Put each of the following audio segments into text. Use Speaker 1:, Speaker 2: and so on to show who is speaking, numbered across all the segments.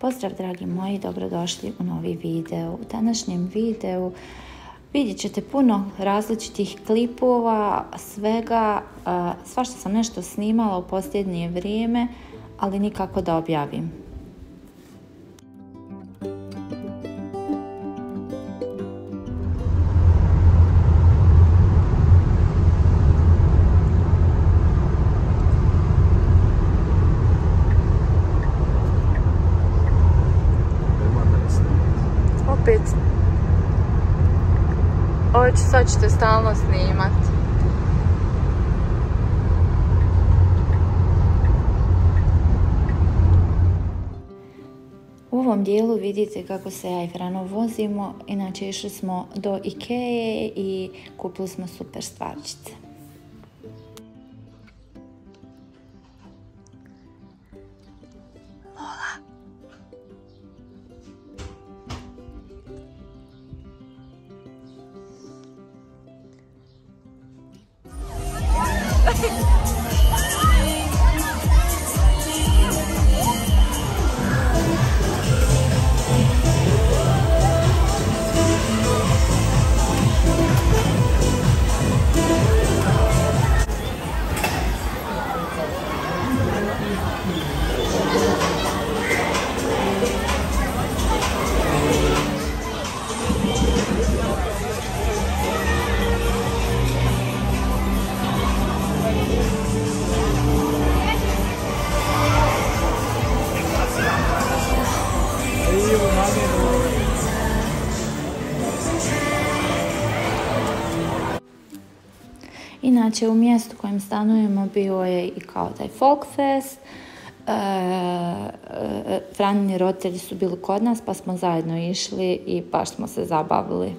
Speaker 1: Pozdrav dragi moji, dobrodošli u novi video. U današnjem videu vidjet ćete puno različitih klipova, svega, svašta sam nešto snimala u posljednje vrijeme, ali nikako da objavim. Stalno snimat. U ovom dijelu vidite kako se ja i Frano vozimo. Inače išli smo do Ikeje i kupili smo super stvarčice. Inače, u mjestu kojem stanujemo bio je i kao taj Folkfest. E, e, Franini roditelji su bili kod nas pa smo zajedno išli i baš smo se zabavili.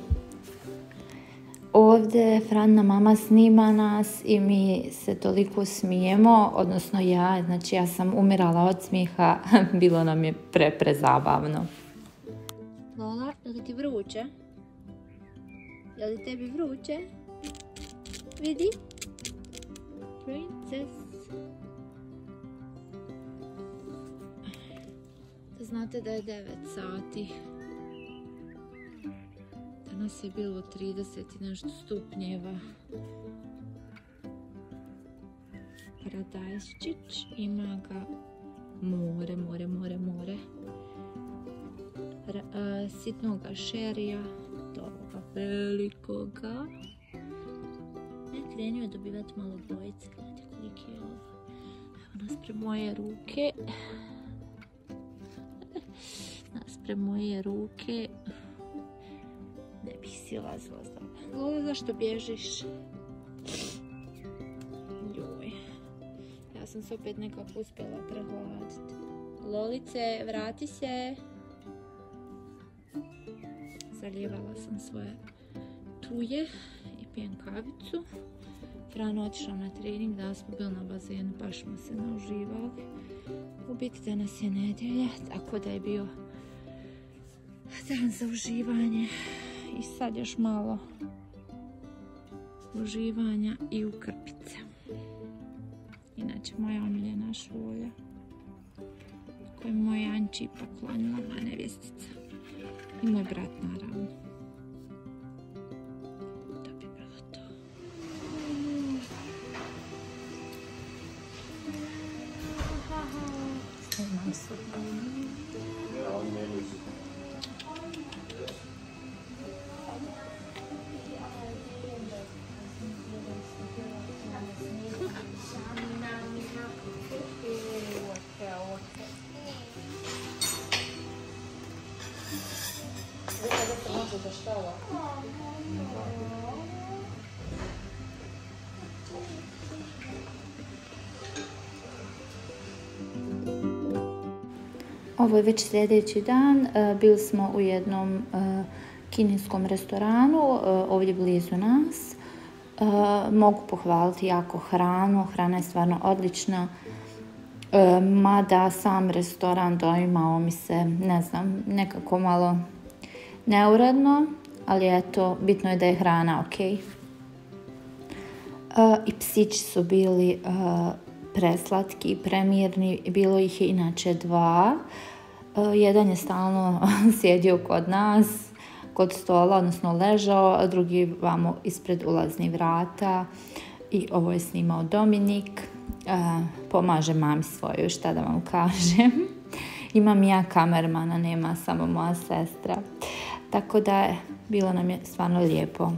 Speaker 1: Ovdje Franna mama snima nas i mi se toliko smijemo, odnosno ja, znači ja sam umirala od smijeha, bilo nam je pre, prezabavno. Lola, je li ti vruće? Je li tebi vruće? Vidi? Princess. Znate da je 9 sati. Danas je bilo 30 i nešto stupnjeva. Paradajščić ima ga more, more, more, more. sitnoga šerija, toga velikoga krenio dobivati malo bojice. Gledajte koliki je ovo. Evo nas moje ruke. Nas pre moje ruke. Ne bih si lazila Lola, zašto bježiš? Joj. Ja sam se opet nekako uspjela prehladiti. Lolice, vrati se. Zalijevala sam svoje tuje i pijem kavicu. Frano otišao na trening, da smo bili na bazenu, baš smo se nauživali. U biti danas je nedjelja, tako da je bio dan za uživanje. I sad još malo uživanja i u krpice. Inače, moja omiljena šulja koju je moj Anči poklonila, moja nevjestica. I moj brat, naravno. Ovo je već sljedeći dan. E, bili smo u jednom e, kineskom restoranu e, ovdje blizu nas. Mogu pohvaliti jako hranu. Hrana je stvarno odlična. Mada sam restoran doimao mi se, ne znam, nekako malo neuredno, ali eto, bitno je da je hrana ok. I psići su bili preslatki i premirni, bilo ih je inače dva. jedan je stalno sjedio kod nas, kod stola, odnosno ležao, a drugi vamo ispred ulazni vrata. I ovo je snimao Dominik. Pomaže mami svoju, šta da vam kažem. Imam ja kamermana, nema samo moja sestra. Tako da bilo nam je stvarno lijepo.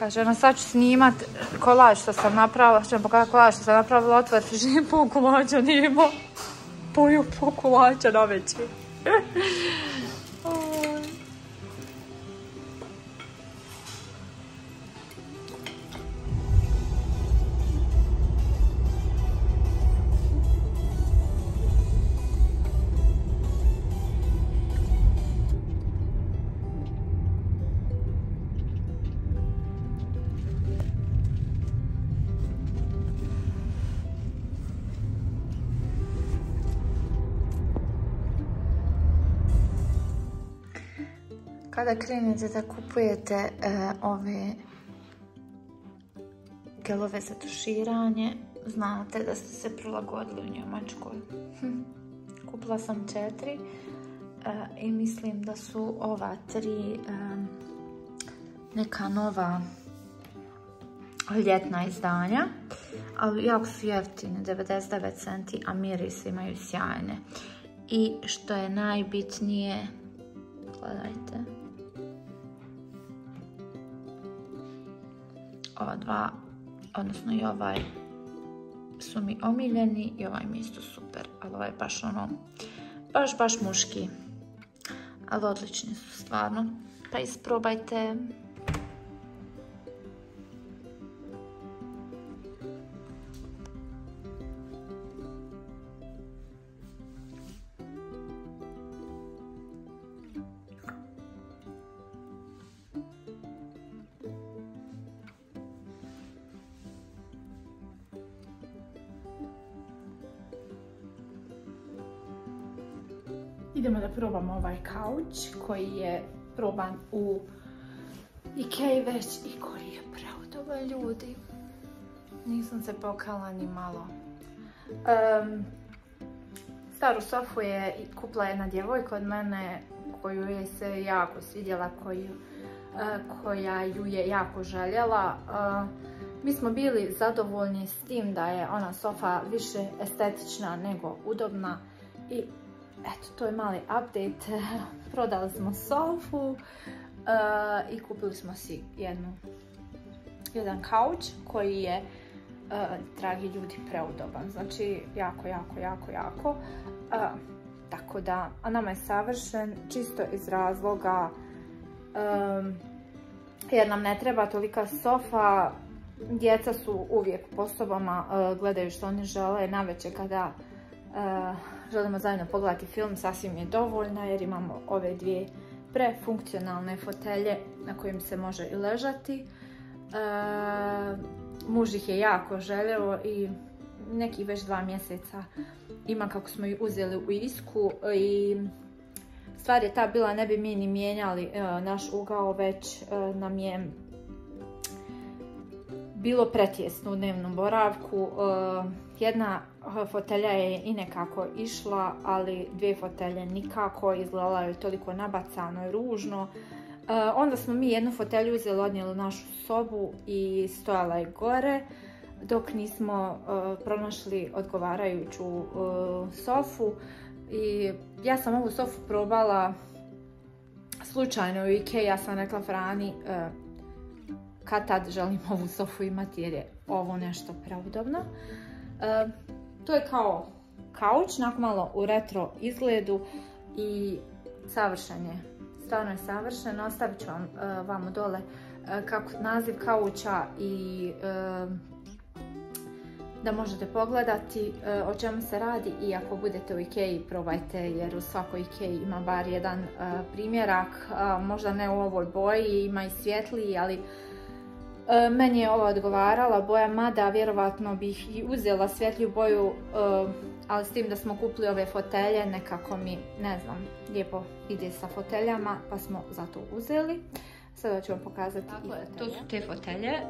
Speaker 1: Kaže, ona sad ću snimat kolaž što sam napravila, što pokazati kolaž što sam napravila, otvrti živim po kolađa, nima poju po kolača na večer. kada krenete da kupujete e, ove gelove za tuširanje, znate da ste se prilagodili u Njemačkoj. Hm. Kupila sam četiri e, i mislim da su ova tri e, neka nova ljetna izdanja, ali jako su jeftine, 99 centi, a miris imaju sjajne. I što je najbitnije, gledajte, ova dva, odnosno i ovaj su mi omiljeni i ovaj mi isto super, ali ovaj baš ono, baš, baš muški. Ali odlični su stvarno. Pa isprobajte. Proban u Ikei već i koji je preudoban ljudi. Nisam se pokala ni malo. staru sofu je kupila jedna djevojka od mene koju je se jako svidjela, koja ju je jako željela. mi smo bili zadovoljni s tim da je ona sofa više estetična nego udobna i eto, to je mali update. Prodali smo sofu eh, i kupili smo si jednu, jedan kauč koji je, uh, dragi ljudi, preudoban. Znači, jako, jako, jako, jako. Eh, tako da, a nama je savršen čisto iz razloga jer nam ne treba tolika sofa. Djeca su uvijek po sobama, gledaju što oni žele na kada želimo zajedno pogledati film, sasvim je dovoljna jer imamo ove dvije prefunkcionalne fotelje na kojim se može i ležati. E, muž ih je jako željelo i nekih već dva mjeseca ima kako smo ih uzeli u isku i stvar je ta bila ne bi mi ni mijenjali e, naš ugao već e, nam je bilo pretjesno u dnevnom boravku. Jedna fotelja je i nekako išla, ali dvije fotelje nikako, izgledala je toliko nabacano i ružno. E, onda smo mi jednu fotelju uzeli, odnijeli našu sobu i stojala je gore, dok nismo e, pronašli odgovarajuću sofu. I ja sam ovu sofu probala slučajno u Ikea, ja sam rekla Frani kad tad želim ovu sofu imati jer je ovo nešto preudobno. To je kao kauč, nakon malo u retro izgledu i savršen je. Stvarno je savršen. Ostavit ću vam uh, vamo dole uh, kako naziv kauča i da možete pogledati o čemu se radi i ako budete u Ikeji probajte jer u svakoj Ikeji ima bar jedan primjerak, možda ne u ovoj boji, ima i svjetliji, ali E, meni je ova odgovarala boja, mada vjerovatno bih i uzela svjetlju boju, e, ali s tim da smo kupili ove fotelje, nekako mi, ne znam, lijepo ide sa foteljama, pa smo zato uzeli. Sada ću vam pokazati dakle, To su te fotelje, e,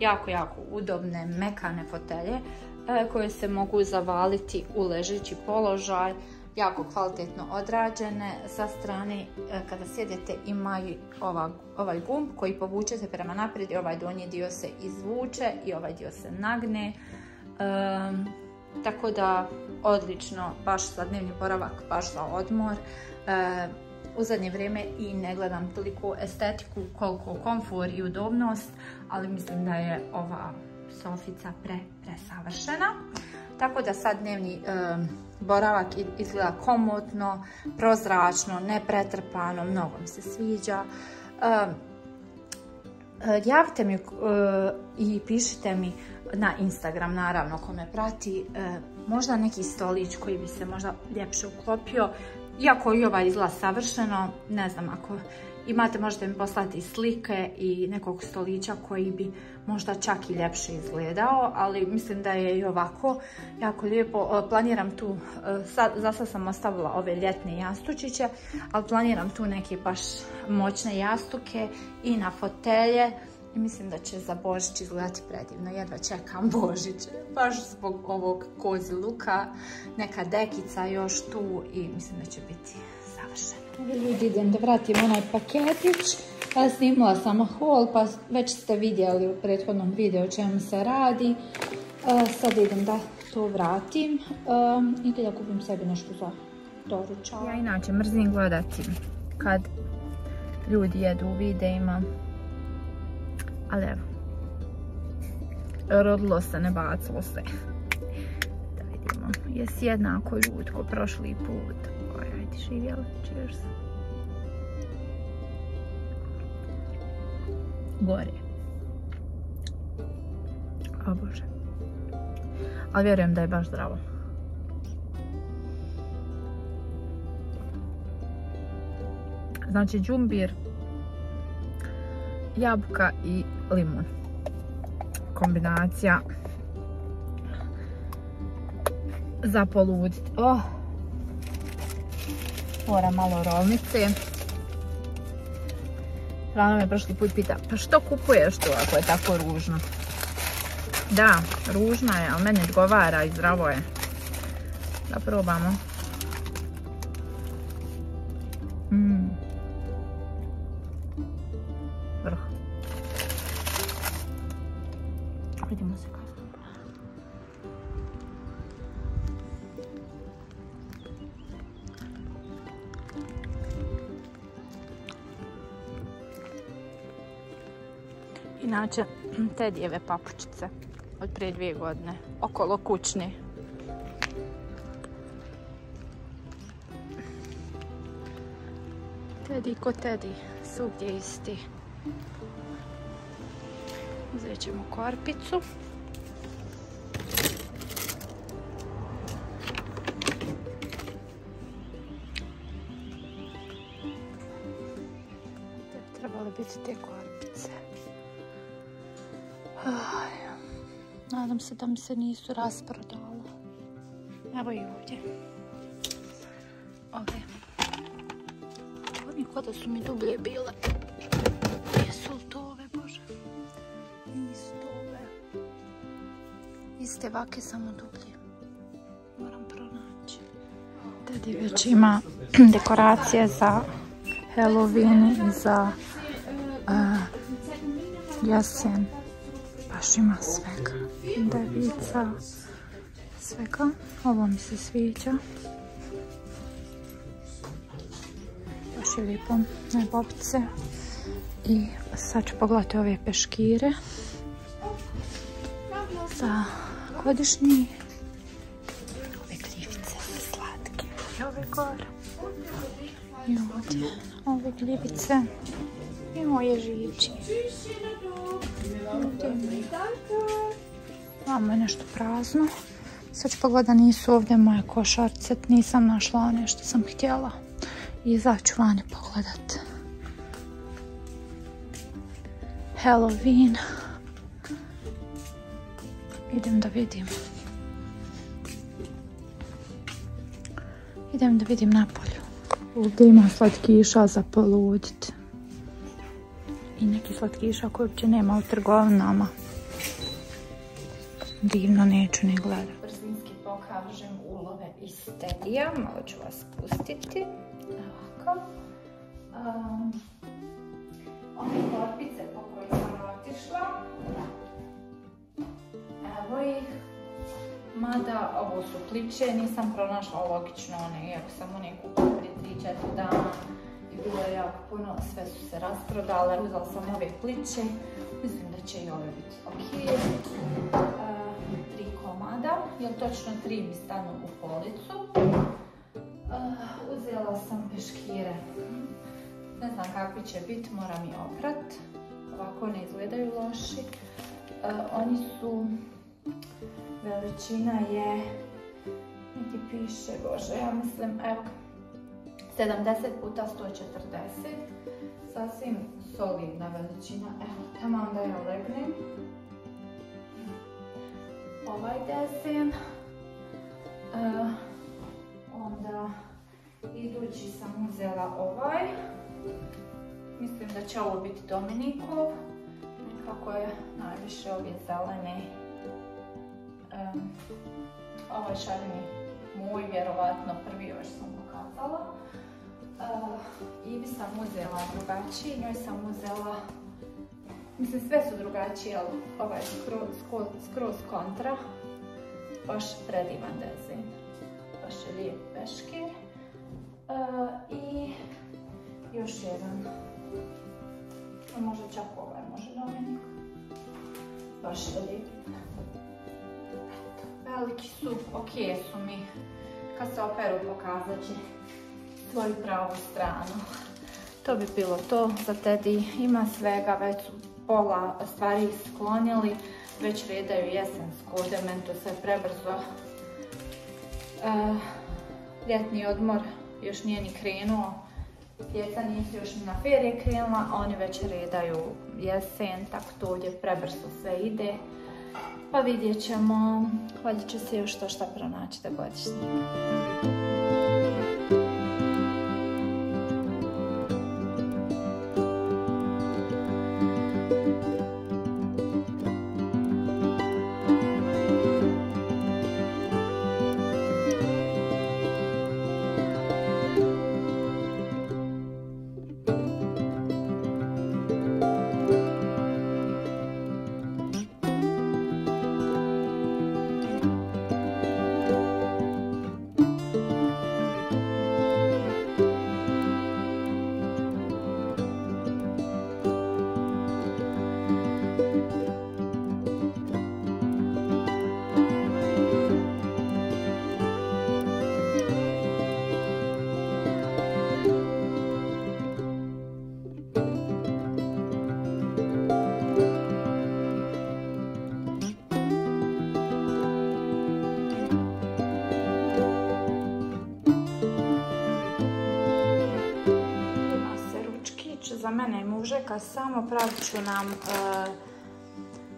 Speaker 1: jako, jako udobne, mekane fotelje koje se mogu zavaliti u ležeći položaj. Jako kvalitetno odrađene. Sa strane e, kada sjedete imaju ovaj gumb koji povučete prema naprijed i ovaj donji dio se izvuče i ovaj dio se nagne. tako da odlično, baš za dnevni boravak, baš za odmor. E, u zadnje vrijeme i ne gledam toliko estetiku koliko komfor i udobnost, ali mislim da je ova sofica pre, presavršena. Tako da sad dnevni boravak izgleda komotno, prozračno, nepretrpano, mnogo mi se sviđa. javite mi i pišite mi na Instagram naravno ko me prati možda neki stolić koji bi se možda ljepše uklopio iako i ovaj izgleda savršeno, ne znam, ako imate možete mi poslati slike i nekog stolića koji bi možda čak i ljepše izgledao, ali mislim da je i ovako jako lijepo. E, planiram tu, e, za sad sam ostavila ove ljetne jastučiće, ali planiram tu neke baš moćne jastuke i na fotelje i mislim da će za Božić izgledati predivno. Jedva čekam Božić. Baš zbog ovog kozi luka. Neka dekica još tu i mislim da će biti savršeno. Ljudi, idem da vratim onaj paketić. Pa snimila sam haul, pa već ste vidjeli u prethodnom videu o čemu se radi. Sad idem da to vratim i da kupim sebi nešto za doručak. Ja inače mrzim gledati kad ljudi jedu u videima ali evo. Rodilo se, ne bacilo se. Da vidimo. Jesi jednako ljud ko prošli put. Ajde živjela. Cheers. Gore. O Bože. Ali vjerujem da je baš zdravo. Znači, džumbir, jabuka i limun. Kombinacija za poluditi. Oh. Mora malo rolnice. Rano me prošli put pita, pa što kupuješ tu ako je tako ružno? Da, ružna je, ali meni odgovara i zdravo je. Da probamo. Tedijeve papučice od prije dvije godine, okolo kućne. Teddy ko Teddy, svugdje isti. Uzet ćemo korpicu. Trebalo biti te korpice. Nadam se da mi se nisu rasprodale. Evo i ovdje. Ove. Ovo kod da su mi dublje bile. Jesu li to ove, Bože? Nisu ove. Iste vake, samo dublje. Moram pronaći. Tedi već ima dekoracije za Halloween i za uh, jesen baš ima svega. Devica, svega. Ovo mi se sviđa. Baš je lijepo. Ne bobice. I sad ću pogledati ove peškire. Za godišnji. Ove gljivice slatke. I ove gore. I ovdje. Ove gljivice. I moje žiči. Vamo je nešto prazno. Sad ću pogledat nisu ovdje moje košarce. Nisam našla one što sam htjela. I izaću vani pogledat. Halloween. Idem da vidim. Idem da vidim napolju. Ovdje ima slatkiša za poluditi i neki slatkiša koje uopće nema u trgovinama. Divno neću ni gledati. Brzinski pokažem ulove iz medija, malo ću vas pustiti. Ovako. Um, korpice po kojoj sam otišla. Evo ih. Mada ovo su pliče, nisam pronašla logično one, iako sam one kupila prije 3-4 dana i bilo je jako puno, sve su se rasprodale, uzela sam ove pliče, mislim da će i ove biti ok. Komada, jer točno tri mi stanu u policu. Uh, uzela sam peškire, ne znam kakvi će biti, moram i oprat, ovako ne izgledaju loši. Uh, oni su Veličina je, niti piše, bože, ja mislim, evo 70 puta 140. Sasvim solidna veličina. Evo, tamo onda ja legnem. Ovaj desen. Uh, onda idući sam uzela ovaj. Mislim da će ovo biti Dominikov. Nekako je najviše ovdje zeleni um, ovaj šareni moj, vjerovatno prvi još sam pokazala. Uh, I bi sam uzela drugačiji, njoj sam uzela, mislim sve su drugačije, ali ovaj skroz, skroz kontra, baš predivan dezin, baš je lijep peškir. Uh, I još jedan, možda čak ovaj može Dominik, baš je lijep veliki su, ok su mi. Kad se operu pokazat će svoju pravu stranu. To bi bilo to za Teddy. Ima svega, već su pola stvari sklonili. Već redaju jesensko, ode meni to sve prebrzo. Uh, ljetni odmor još nije ni krenuo. Djeca nisu još na ferije krenula, a oni već redaju jesen, tako to ovdje prebrzo sve ide. Pa vidjet ćemo, valjda će se još to šta pronaći da godišnjeg. Mužeka samo pravit ću nam uh,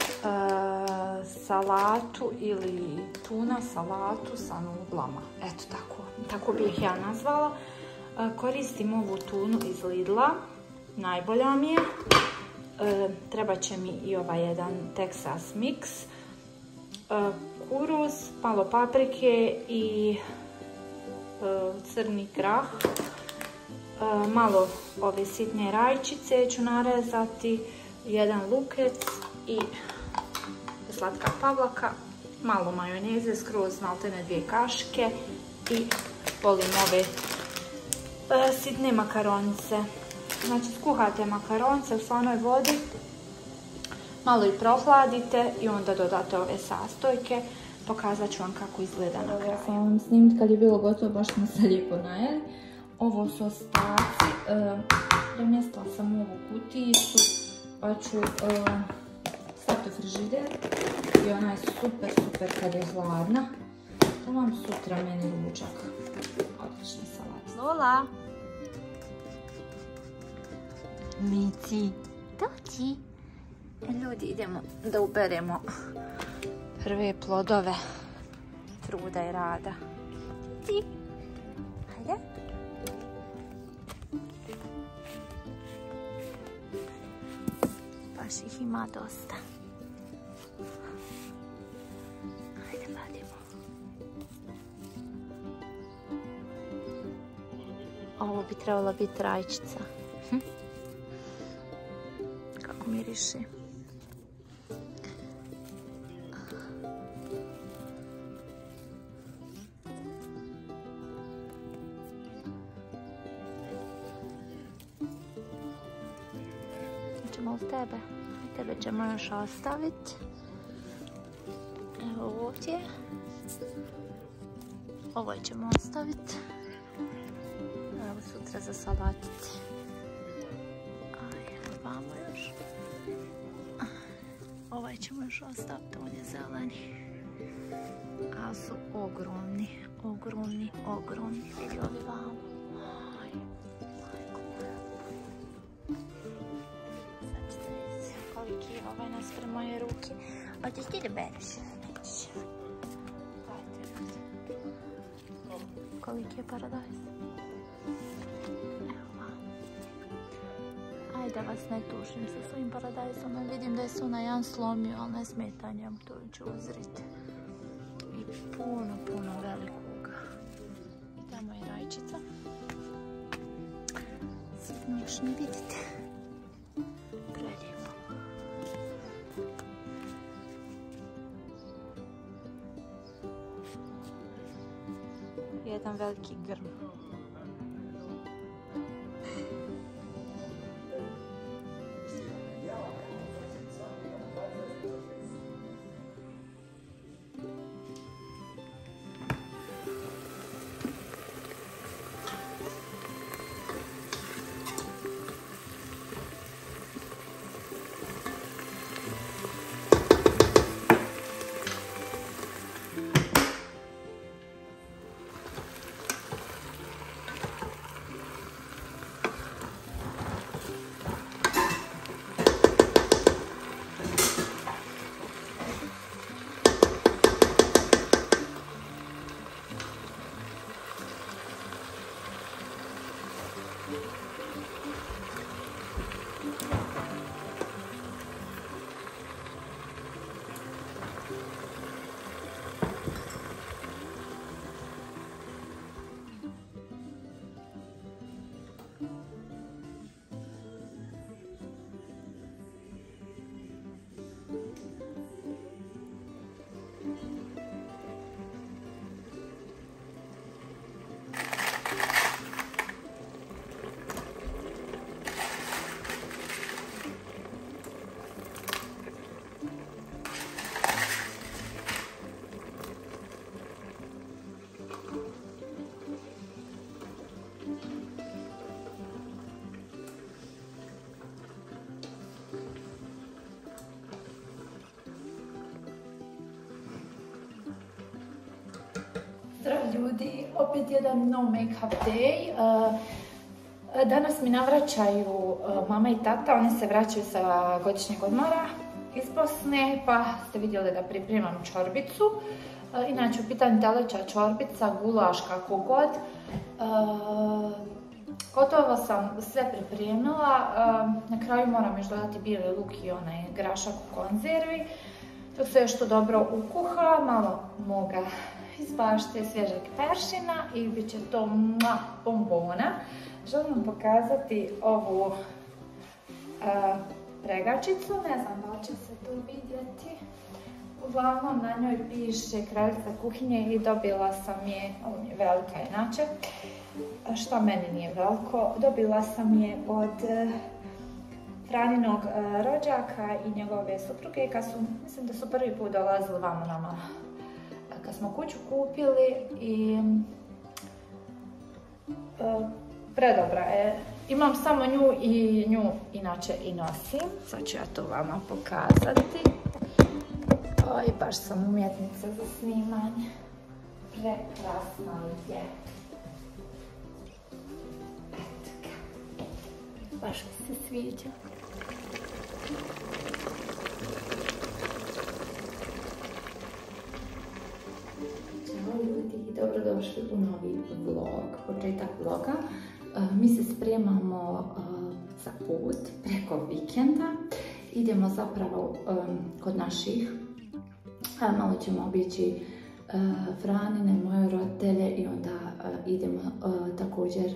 Speaker 1: uh, salatu ili tuna salatu sa nudlama. Eto tako, tako bih ja nazvala. Uh, koristim ovu tunu iz Lidla, najbolja mi je. Treba će mi i ovaj jedan Texas mix. Kuruz, malo paprike i crni grah malo ove sitne rajčice ću narezati, jedan lukec i slatka pavlaka, malo majoneze, skroz maltene dvije kaške i volim ove sitne makaronice. Znači skuhate makaronce u slanoj vodi, malo i prohladite i onda dodate ove sastojke. Pokazat ću vam kako izgleda na kraju. sam vam snimiti kad je bilo gotovo, baš smo se lijepo najeli. Ovo su ostaci, e, premjestila sam ovu kutijicu, pa ću e, staviti u frižider i ona je super, super kad je hladna. To vam sutra meni ručak. Odlični salat. Lola! Mici, doći. E, ljudi, idemo da uberemo prve plodove truda i rada. Cici! Hajde! Baš ih ima dosta. Ajde, vadimo.
Speaker 2: Ovo bi trebala biti rajčica. Hm. Kako miriši. Ćemo li? Tebe ćemo još ostaviti. Evo ovdje. Ovo ćemo ostaviti. Evo sutra za salatiti. Vamo još. Ovaj ćemo još ostaviti, on je zeleni. A su ogromni, ogromni, ogromni. Vidi ovi vamo. Ovaj naspre moje ruke. Hoćeš ti da bereš? Nećeš. Koliki je paradajz. Ajde da vas ne tušim sa svojim paradajzom. Vidim da je se onaj jedan slomio, ali ne smeta njemu, to ću uzriti. I puno, puno velikoga. I tamo je rajčica. Ne vidite. Jedan
Speaker 1: ljudi, opet jedan no make-up day. Uh, danas mi navraćaju uh, mama i tata, oni se vraćaju sa godišnjeg odmora iz Bosne, pa ste vidjeli da pripremam čorbicu. Inače u pitanju teleća čorbica, gulaš, kako god. Gotovo sam sve pripremila, na kraju moram još dodati bijeli luk i onaj grašak u konzervi. Dok se još to dobro ukuha, malo moga izbašte svježeg peršina i bit će to ma, bombona. Želim vam pokazati ovu pregačicu, ne znam da će se tu vidjeti. Uglavnom na njoj piše kraljica kuhinje i dobila sam je, ovo je velika inače, šta meni nije veliko, dobila sam je od e, Franinog e, rođaka i njegove supruge kad su, mislim da su prvi put dolazili vamo nama smo kuću kupili i e, predobra je. Imam samo nju i nju inače i nosim. Sad ću ja to vama pokazati. Oj, baš sam umjetnica za snimanje. Prekrasna je. Eto ga. Baš mi se sviđa. Dobrodošli u novi vlog, početak vloga. E, mi se spremamo e, za put preko vikenda. Idemo zapravo kod naših, malo ćemo obići Franine, moje roditelje i onda idemo također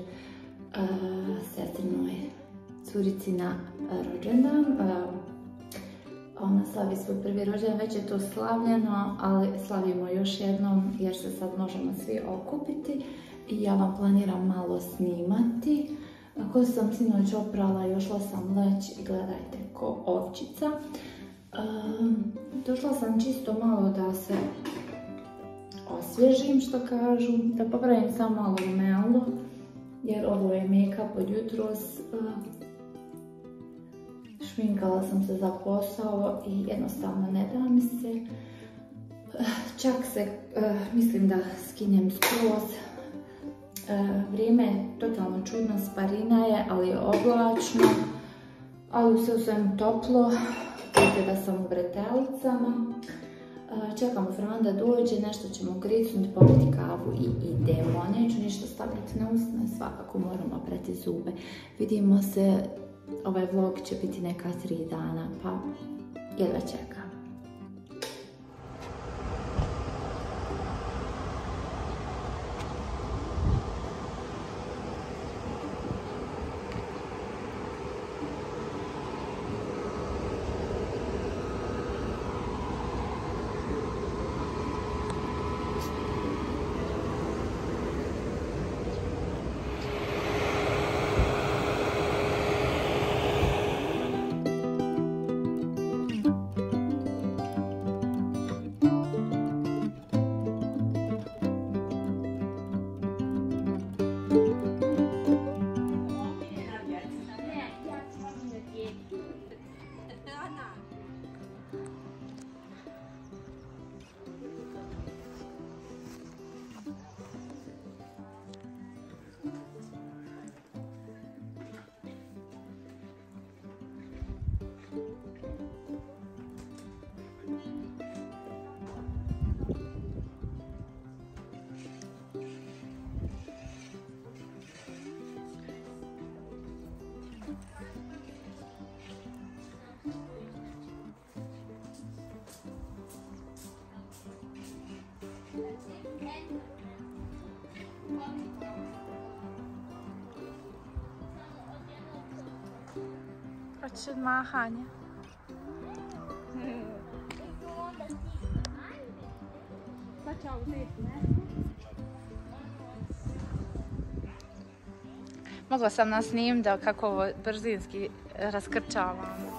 Speaker 1: sestrinoj curici na rođendan. Ona slavi svoj prvi rođendan, već je to slavljeno, ali slavimo još jednom jer se sad možemo svi okupiti. I ja vam planiram malo snimati. Ako sam sinoć oprala i ošla sam leć i gledajte ko ovčica. Došla sam čisto malo da se osvježim što kažu, da popravim samo malo melo, jer ovo je make-up od jutros. Šminkala sam se za posao i jednostavno ne da mi se. Čak se, mislim da skinem skroz. Vrijeme je totalno čudno, sparina je, ali je oblačno. Ali sve u svemu toplo, vidite da sam u bretelicama. Čekamo Fran da dođe, nešto ćemo gricnuti, popiti kavu i idemo. Neću ništa staviti na usne, svakako moramo preti zube. Vidimo se, ovaj vlog će biti neka tri dana, pa jedva čekam.
Speaker 3: Hoće mahanje. Mogla sam nas snim da kako brzinski raskrčavamo.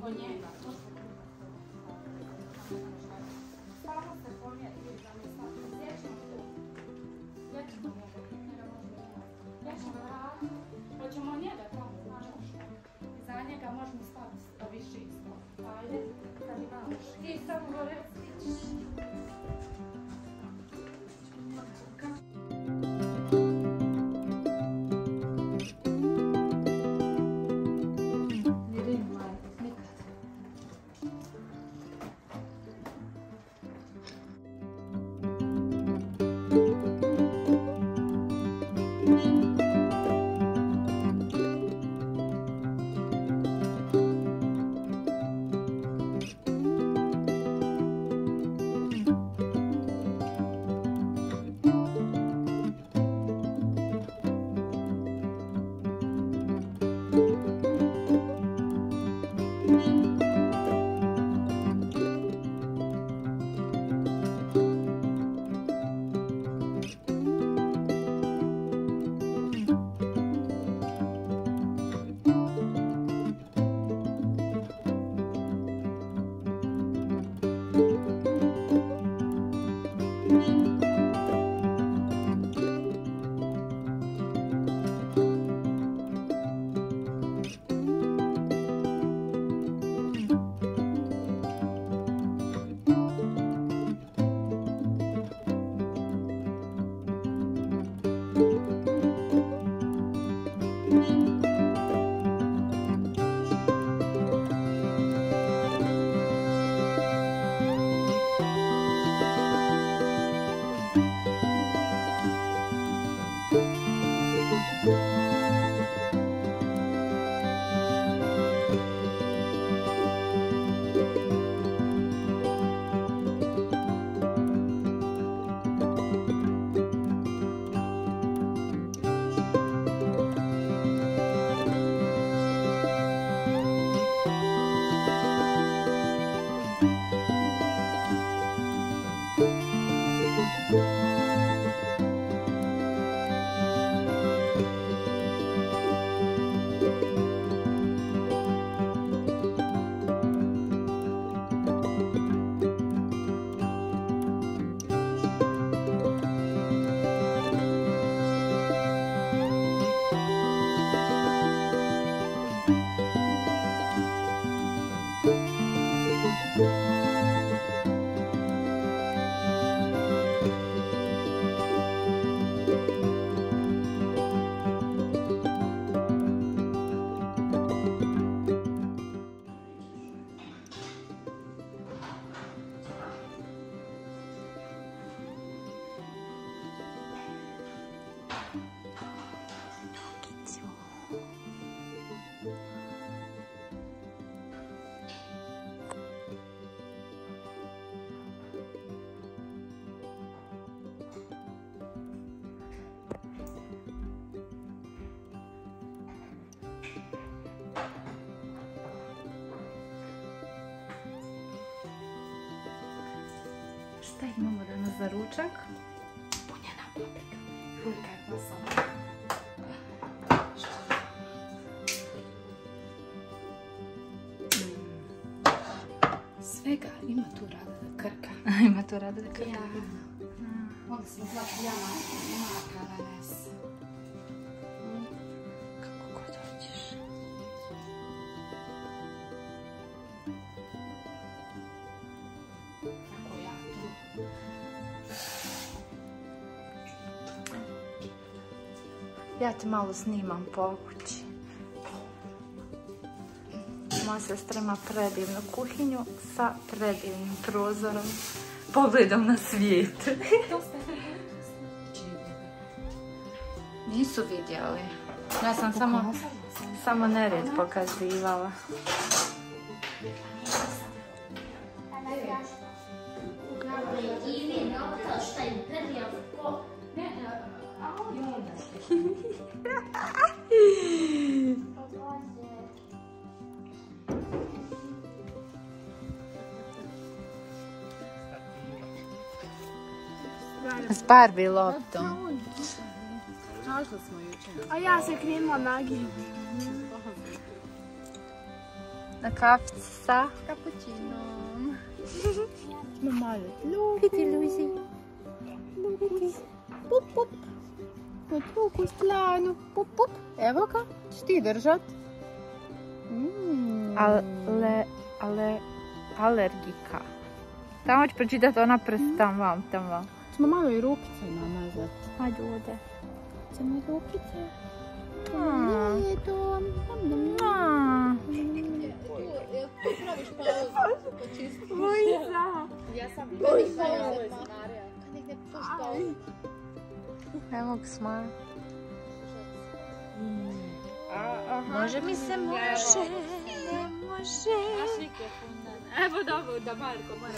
Speaker 3: Preko njega. Samo se pomijeti, vidite da mi staviti. Sjećamo tu. Sjećamo njega. Sjećamo vrati. Hoćemo njega tamo, znaš Za njega možemo staviti više isto. Ajde, kad imaš. Ti samo gore. Bye.
Speaker 1: Šta imamo danas za ručak? Punjena paprika.
Speaker 4: Svega, ima tu rada da krka.
Speaker 1: Ima tu rada da krka.
Speaker 4: Mogli smo zvati ja maka, Vanes.
Speaker 1: Kako god hoćeš.
Speaker 4: Kako ja
Speaker 1: te malo snimam po kući. Moja sestra ima predivnu kuhinju sa predivnim prozorom. Pogledom na svijet. Nisu vidjeli. Ja sam samo, samo nered pokazivala. S Barbie loptom.
Speaker 4: Jučer.
Speaker 5: A ja se krenula nagi.
Speaker 1: Na kafici sa...
Speaker 4: Kapućinom.
Speaker 5: Smo malo
Speaker 1: Luzi.
Speaker 5: Pup, pup. Stranu. Pup, pup. Evo ga. Ćeš ti držat? Mm.
Speaker 1: Ale, ale, alergika. Tamo ću pročitati ona prst tam vam, tam vam.
Speaker 5: Ćemo malo i rukice namazat.
Speaker 1: Hajde ovdje.
Speaker 5: Ćemo i
Speaker 4: praviš pauzu. Počistiš. Ja sam meni pauze Marija. Kad negdje puš pauzu.
Speaker 1: Ne mogu smanjati. Može mi se može, ne može.
Speaker 4: Evo dobro, da Marko mora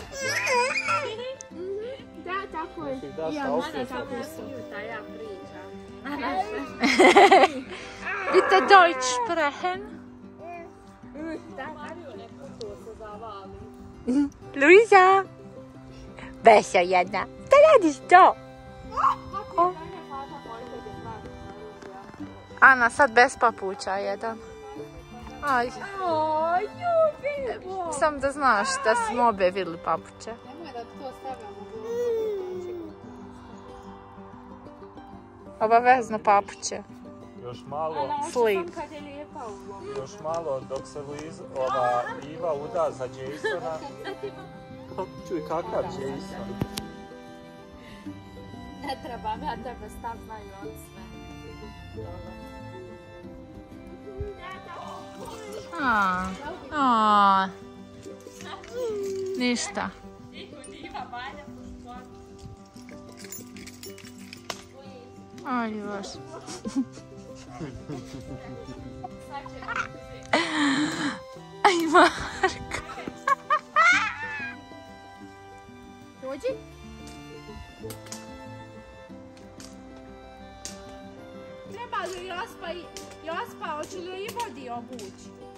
Speaker 5: Da, tako je.
Speaker 6: Das
Speaker 5: Ja,
Speaker 6: auch
Speaker 5: mislim tako isto.
Speaker 4: Da ja pričam.
Speaker 1: Bitte Deutsch sprechen.
Speaker 4: Da.
Speaker 1: Luisa. Beša jedna. Šta radiš to?
Speaker 4: Marija?
Speaker 1: Ana, sad bez papuća jedan. Aj, sam da znaš da smo obje vidjeli papuće. Obavezno papuće.
Speaker 6: Još malo,
Speaker 4: u
Speaker 6: još malo dok se Luiz, ova Iva uda za Jasona. Čuj, kakav Jason?
Speaker 4: Ne trebam, ja tebe stav znaju oni sve.
Speaker 1: Ništa. Aj, baš. Aj, Marko.
Speaker 5: Dođi. Treba li Jospa, i- Jospa, hoće li i vodi obući?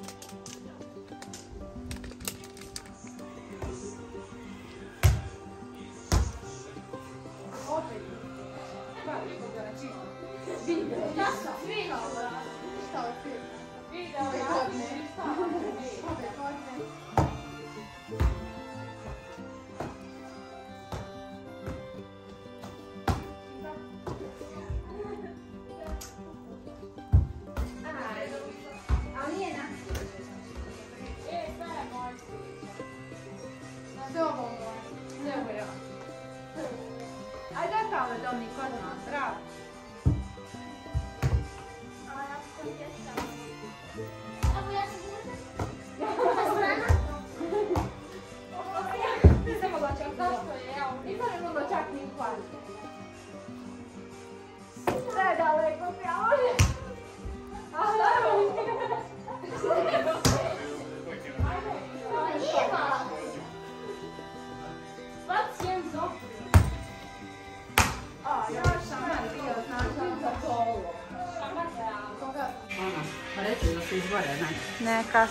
Speaker 7: Ne?
Speaker 1: Neka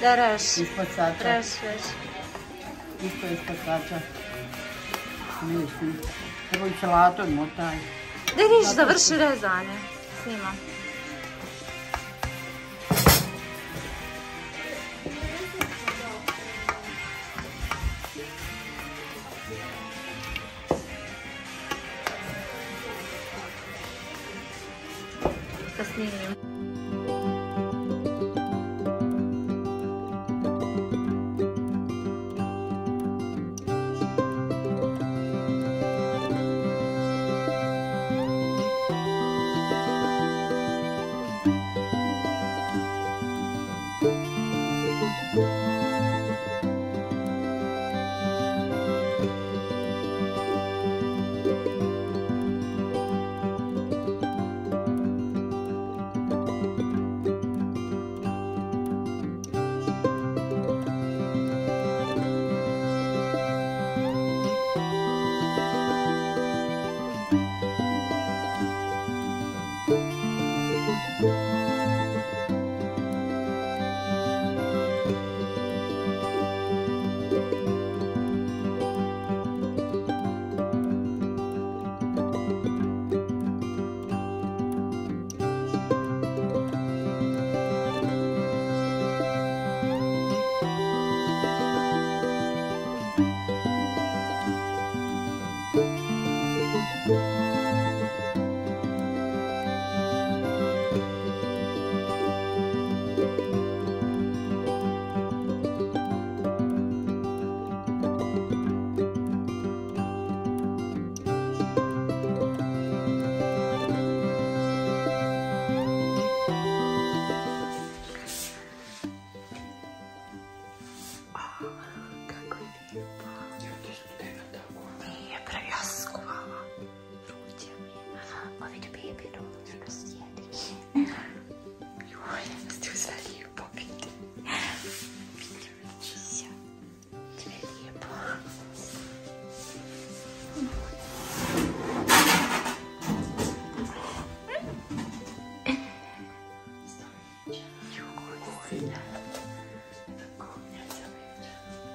Speaker 1: dereš,
Speaker 7: Ispod sača.
Speaker 1: reš, reš.
Speaker 7: Isto ispod sača. Mislim. Evo i salatu motaj.
Speaker 1: Da vidiš, završi rezanje. Snima.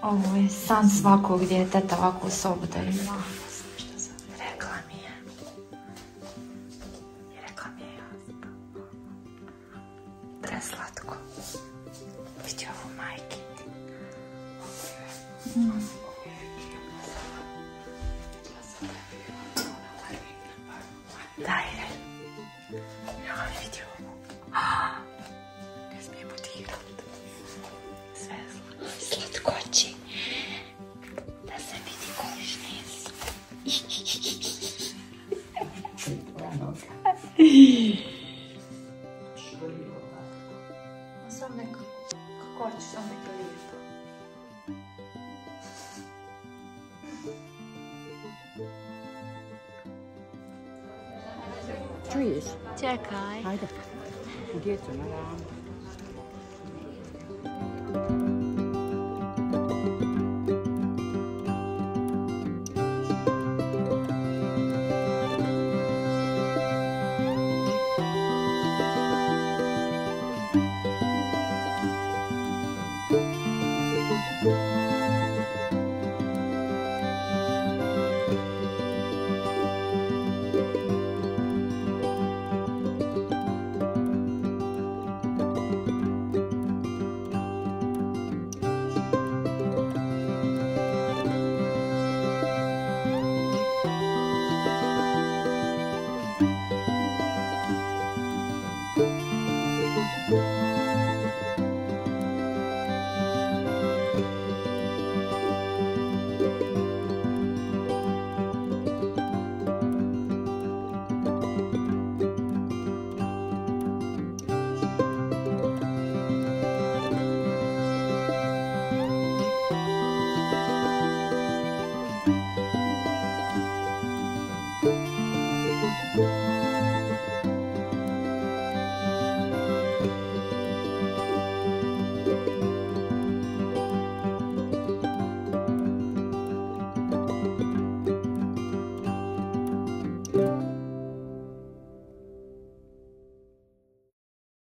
Speaker 1: Ovo je san svakog djeteta ovakvu sobu da ima.